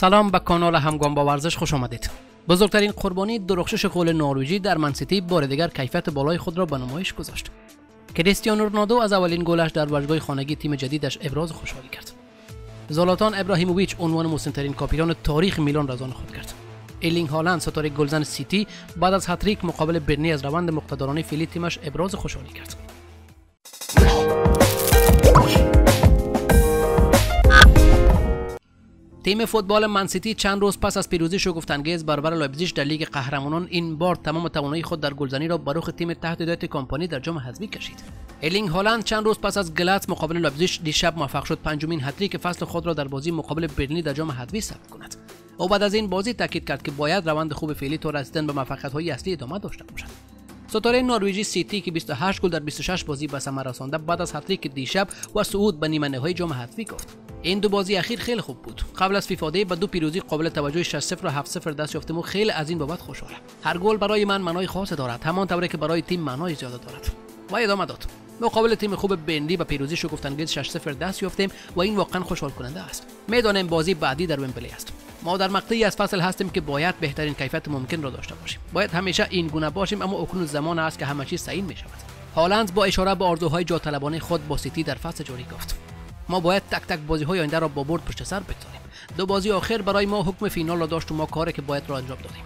سلام به کانال همگام با ورزش خوش آمدید. بزرگترین قربانی درخشش غول نروژی در منسیتی بار دیگر کیفیت بالای خود را به نمایش گذاشت. کریستیانو رونالدو از اولین گلش در ورزشگاه خانگی تیم جدیدش ابراز خوشحالی کرد. زلاتان ابراهیموویچ عنوان مسنترین کاپیتان تاریخ میلان را از آن خود کرد. ارلینگ هالند ستاره گلزن سیتی بعد از هتریک مقابل برنلی از روند مقتدرانه فعلی تیمش ابراز خوشحالی کرد. تیم فوتبال منسیتی چند روز پس از پیروزی شگفتانگیز برابر لایپزیگ در لیگ قهرمانان این بار تمام توانایی خود در گلزنی را به رخ تیم تحت هدایت کمپانی در جام حذفی کشید. ارلینگ هالند چند روز پس از گلاتس مقابل لایپزیگ دیشب موفق شد پنجمین هتریک فصل خود را در بازی مقابل برنلی در جام حذفی ثبت کند. او بعد از این بازی تاکید کرد که باید روند خوب فعلی تا رسیدن به موفقیت‌های اصلی ادامه داشته باشد. ستاره نروژی سیتی که 28 گل در 26 بازی به ثمر رسانده بعد از هتریک دیشب و صعود به نیمه نهایی جام حذفی گفت. این دو بازی اخیر خیلی خوب بود. قبل از فیفا دی به دو پیروزی قابل توجه 6 0 و 7 0 دست یافتم و خیلی از این بابت خوشحالم. هر گل برای من معنای خاص دارد. همان طوری که برای تیم معنای زیاده دارد. و ادامه داد. مقابل تیم خوب بندی به پیروزی شگفتانگیز 6 0 دست یافتیم و این واقعا خوشحال کننده است. می‌دانیم بازی بعدی در ومبلی است. ما در مقطعی از فصل هستیم که باید بهترین کیفیت ممکن را داشته باشیم. باید همیشه این گونه باشیم اما اکنون زمان است که همه چیز تعیین می شود هالند با اشاره به آرزوهای جا طلبانه خود با سیتی در فصل جاری گفت. ما باید تک تک بازی های آینده را با برد پشت سر بگذاریم. دو بازی آخر برای ما حکم فینال را داشت و ما کاری که باید را انجام دادیم.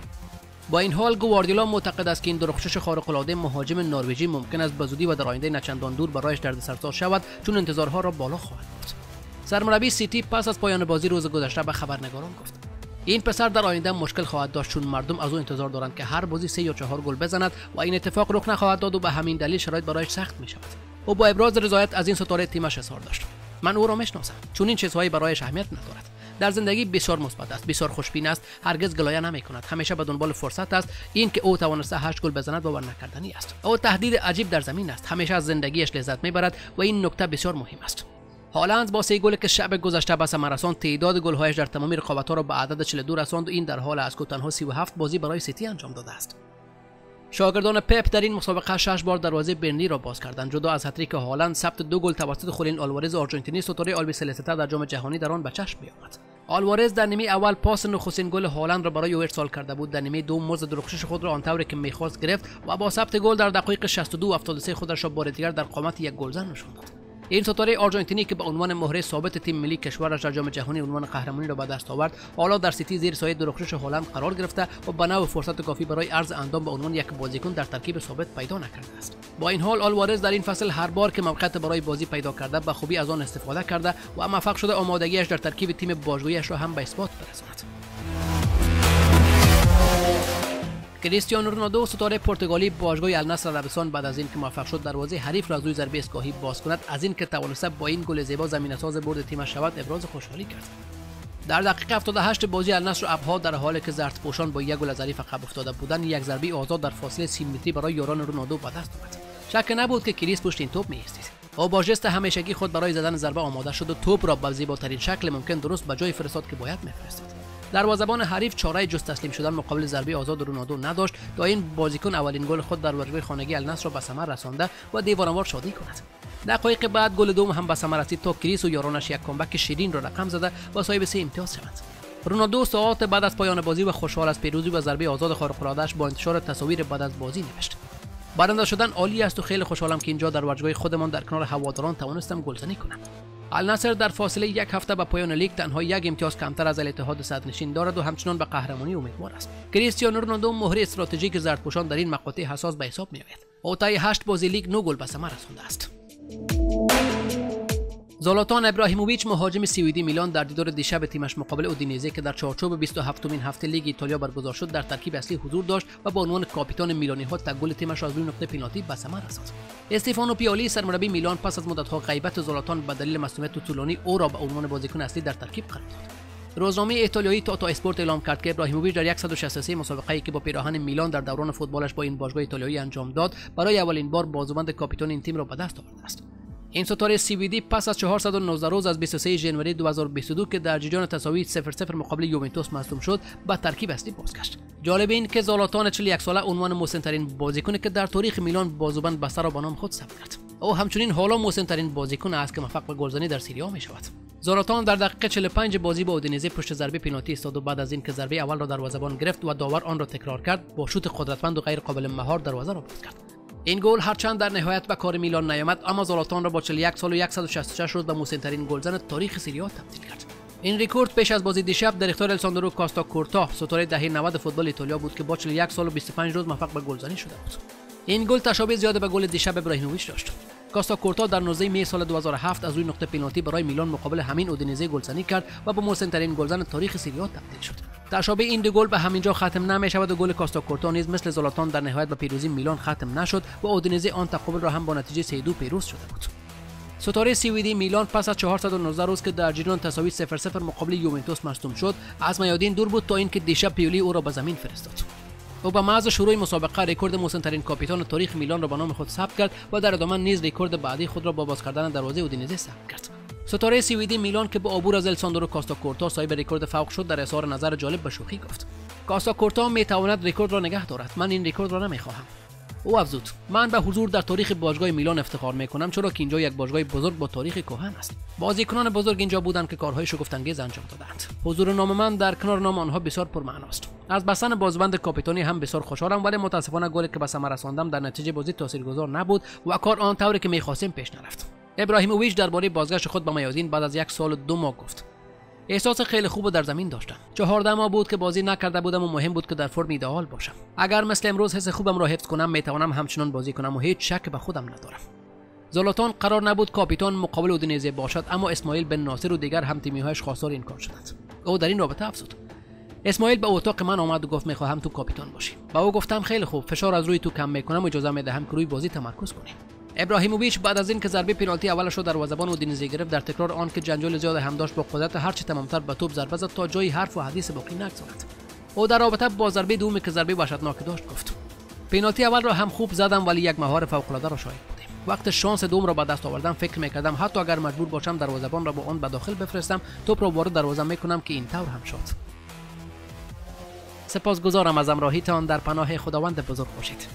با این حال گواردیولا معتقد است که این درخشش خارق العاده مهاجم نروژی ممکن است به زودی و در آینده نچندان دور برایش دردسرساز شود چون انتظارها را بالا خواهد برد سرمربی سیتی پس از پایان بازی روز گذشته به خبرنگاران گفت. این پسر در آینده مشکل خواهد داشت چون مردم از او انتظار دارند که هر بازی سه یا چهار گل بزند و این اتفاق رخ نخواهد داد و به همین دلیل شرایط برایش سخت می شود او با ابراز رضایت از این ستاره تیمش اظهار داشت. من او را می‌شناسم چون این چیزهایی برایش اهمیت ندارد. در زندگی بسیار مثبت است بسیار خوشبین است هرگز گلایه نمی کند همیشه به دنبال فرصت است. این که او توانسته هشت گل بزند باور نکردنی است. او تهدید عجیب در زمین است. همیشه از زندگیش لذت می‌برد و این نکته بسیار مهم است. هالند با سه گل که شب گذشته به ثمر رساند تعداد گلهایش در تمام رقابت‌ها را به عدد 42 رساند. و این در حال که تنها 37 بازی برای سیتی انجام داده است. شاگردان پپ در این مسابقه شش بار دروازه برنلی را باز کردند. جدا از هتریک هالند ثبت دو گل توسط خولیان آلوارز آرژانتینی ستاره آلبی سلسته در جام جهانی در آن به چشم میآمد آلوارز در نیمه اول پاس نخستین گل هالند را برای او ارسال کرده بود. در نیمه دوم مزد درخشش خود را آنطوری که می‌خواست گرفت و با ثبت گل در دقایق 62 و 73 خودش را بار دیگر در قامت یک گلزن نشان داد این ستاره آرژانتینی که به عنوان مهره ثابت تیم ملی کشورش در جام جهانی عنوان قهرمانی را به دست آورد حالا در سیتی زیر سایه درخشش هالند قرار گرفته و به نوعی فرصت کافی برای عرض اندام به عنوان یک بازیکن در ترکیب ثابت پیدا نکرده است. با این حال آلوارز در این فصل هر بار که موقعیت برای بازی پیدا کرده به خوبی از آن استفاده کرده و موفق شده آمادگیش در ترکیب تیم باشگاهیش را هم به اثبات برساند. کریستیانو رونالدو ستاره پرتغالی باشگاه النصر عربستان بعد از اینکه موفق شد دروازه حریف را از روی ضربه اسکاهی باز کند از اینکه توانسته با این گل زیبا زمین ساز برد تیمش شود ابراز خوشحالی کرد. در دقیقه 78 بازی النصر ابها در حالی که زرد پوشان با یک گل از حریف عقب افتاده بودند یک ضربه آزاد در فاصله 30 متری برای یاران رونالدو به دست آمد. شک نبود که کریس پشت این توپ میایستید او با جست همیشگی خود برای زدن ضربه آماده شد و توپ را به زیباترین شکل ممکن درست به جای فرستاد که باید میفرستاد دروازه‌بان حریف چاره جز تسلیم شدن مقابل ضربه آزاد رونالدو نداشت. تا این بازیکن اولین گل خود در ورزشگاه خانگی النصر را به ثمر رسانده و دیوانوار شادی کند. دقایق بعد گل دوم هم به ثمر رسید. تا کریس و یارانش یک کامبک شیرین را رقم زده و صاحب سه امتیاز شوند. رونالدو ساعات بعد از پایان بازی و خوشحال از پیروزی و ضربه آزاد خارق‌العاده‌اش با انتشار تصاویر بعد از بازی نوشت. برنده شدن عالی است و خیلی خوشحالم که اینجا در ورزشگاه خودمان در کنار هواداران توانستم گلزنی کنم. النصر در فاصله یک هفته به پایان لیگ تنها یک امتیاز کمتر از الاتحاد صدرنشین دارد و همچنان به قهرمانی امیدوار است. کریستیانو رونالدو مهره استراتژیک زردپوشان در این مقاطع حساس به حساب میآید. او طی هشت بازی لیگ نو گل به ثمر رسانده است. زلاتان ابراهیموویچ مهاجم سوئدی میلان در دیدار دیشب تیمش مقابل اودینزه که در چارچوب 27 مین هفته لیگ ایتالیا برگزار شد در ترکیب اصلی حضور داشت و با عنوان کاپیتان میلانی ها تک گل تیمش از روی نقطه پنالتی به ثمر رساند. استیفانو پیالی سرمربی میلان پس از مدت‌ها غیبت زولاتان به دلیل مسئولیت طولانی او را به عنوان بازیکن اصلی در ترکیب قرار داد. روزنامه ایتالیایی تاتا اسپورت اعلام کرد که ابراهیموویچ در 163 مسابقه‌ای که با پیراهن میلان در دوران فوتبالش با این باشگاه ایتالیایی انجام داد برای اولین بار بازوبند کاپیتان این تیم را به دست آورده است. این ستاره دی پس از 419 روز از 23 ژانویه 2022 که در جریان تساوی 0 0 مقابل یوونتوس مصدوم شد به ترکیب اصلی بازگشت. جالب این که زالاتان 41 ساله عنوان مسنترین بازیکنی که در تاریخ میلان بازوبند بسته را به نام خود ثبت کرد. او همچنین حالا مسنترین بازیکن است که موفق به گلزنی در سری می شود زولاتان در دقیقه 45 بازی با اودینزه پشت ضربه پنالتی ایستاد و بعد از اینکه ضربه اول را دروازه‌بان گرفت و داور آن را تکرار کرد با شوت قدرتمند و غیر قابل مهار دروازه را باز کرد. این گل هرچند در نهایت به کار میلان نیامد اما زولاتان را با 41 سال و 166 روز به مسنترین گلزن تاریخ سری تبدیل کرد. این رکورد پیش از بازی دیشب در اختیار الساندرو کاستا کورتا ستاره دهه 90 فوتبال ایتالیا بود که با 41 سال و 25 روز موفق به گلزنی شده بود. این گل تشابه زیاد به گل دیشب ابراهیموویچ داشت. کاستا کورتا در 19 می سال 2007 از روی نقطه پنالتی برای میلان مقابل همین اودینزه گلزنی کرد و به مسنترین گلزن تاریخ سری آ تبدیل شد. تشابه این دو گل به همینجا ختم نمی شود و گل کاستا کورتا نیز مثل زلاتان در نهایت به پیروزی میلان ختم نشد و اودینزه آن تقابل را هم با نتیجه 3 2 پیروز شده بود. ستاره سوئدی میلان پس از 419 روز که در جریان تساوی 0 0 مقابل یوونتوس مصدوم شد از میادین دور بود تا اینکه دیشب پیولی او را به زمین فرستاد. او به محض شروع مسابقه رکورد مسنترین کاپیتان تاریخ میلان را به نام خود ثبت کرد و در ادامه نیز رکورد بعدی خود را با باز کردن دروازه اودینزه ثبت کرد. ستاره سوئدی میلان که با عبور از الساندرو کاستا کورتا صاحب رکورد فوق شد در اظهار نظر جالب به شوخی گفت. کاستا کورتا می تواند رکورد را نگه دارد. من این رکورد را نمی‌خواهم. او افزود. من به حضور در تاریخ باشگاه میلان افتخار می کنم چرا که اینجا یک باشگاه بزرگ با تاریخ کهن است. بازیکنان بزرگ اینجا بودند که کارهای شگفتانگیز انجام دادند. حضور نام من در کنار نام آنها بسیار پرمعناست از بستن بازبند کاپیتانی هم بسیار خوشحالم ولی متاسفانه گلی که به ثمر رساندم در نتیجه بازی تاثیرگذار نبود و کار آن طوری که می‌خواستیم پیش نرفت. ابراهیموویچ درباره بازگشت خود به میادین بعد از یک سال و دو ماه گفت. احساس خیلی خوب در زمین داشتم. چهارده ماه بود که بازی نکرده بودم و مهم بود که در فرم ایدئال باشم. اگر مثل امروز حس خوبم را حفظ کنم می‌توانم همچنان بازی کنم و هیچ شک به خودم ندارم. زلاتان قرار نبود کاپیتان مقابل اودینزه باشد اما اسماعیل بن ناصر و دیگر هم تیمیهایش خواستار این کار شدند. او در این رابطه افزود. اسماعیل به اتاق من آمد و گفت می‌خواهم تو کاپیتان باشی. با او گفتم خیلی خوب فشار از روی تو کم می‌کنم و اجازه می‌دهم که روی بازی تمرکز کنیم. ابراهیموویچ بعد از اینکه ضربه پنالتی اولش را دروازه‌بان اودینزه گرفت. در تکرار آن که جنجال زیاد هم داشت با قدرت هرچه تمامتر به توپ ضربه زد تا جایی حرف و حدیث باقی نگذارد. او در رابطه با ضربه دومی که ضربه وحشتناک داشت گفت پنالتی اول را هم خوب زدم ولی یک مهار فوق‌العاده را شاهد بودیم. وقت شانس دوم را به دست آوردم فکر می‌کردم حتی اگر مجبور باشم دروازه‌بان را با آن به داخل بفرستم توپ را وارد دروازه می‌کنم که این طور هم شد. سپاسگزارم از همراهیتان. در پناه خداوند بزرگ باشید.